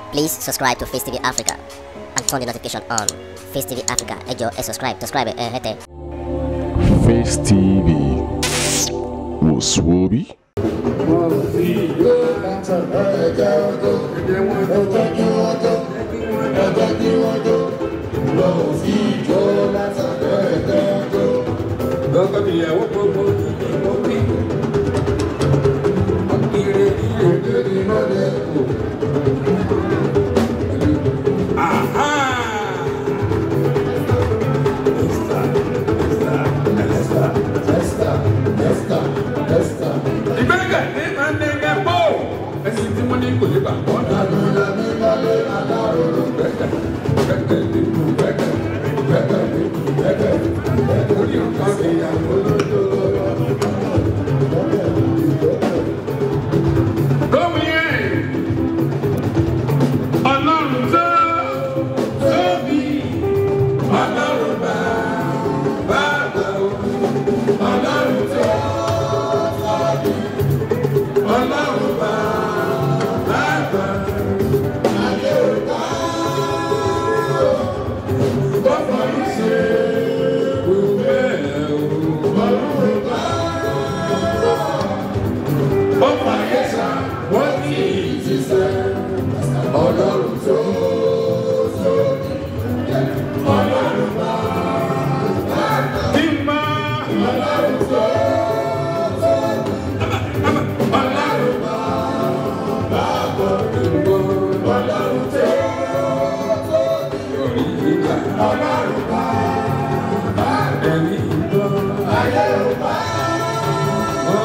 Please subscribe to Face TV Africa and turn the notification on. Face TV Africa, ẹ jọ̀ọ́ ẹ subscribe, subscribe eh, ẹ hẹ́tẹ̀. Face TV wò ìgbẹ́kẹ̀lé máa ń dẹ́gẹ́ bó ẹsìn tí wọ́n ní kò lè bà wọ́n dá lulẹ̀ ní lálẹ́ àdáró ló gbẹ́kẹ̀lé gbẹ́kẹ̀lé gbẹ́kẹ̀lé gbẹ́kẹ̀lé gbẹ́kẹ̀lé orí ọ̀ká sí àwọn olódò lóhùn yẹn ọlọ́run tó tóbi ọlọ́run.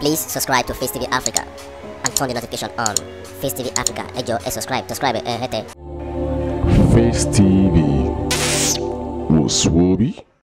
Please subscribe to Face TV Africa and turn the notification on. Face TV Africa, ẹ subscribe, subscribe eh, ẹ hẹ́tẹ̀. Face TV wò sùwòbí.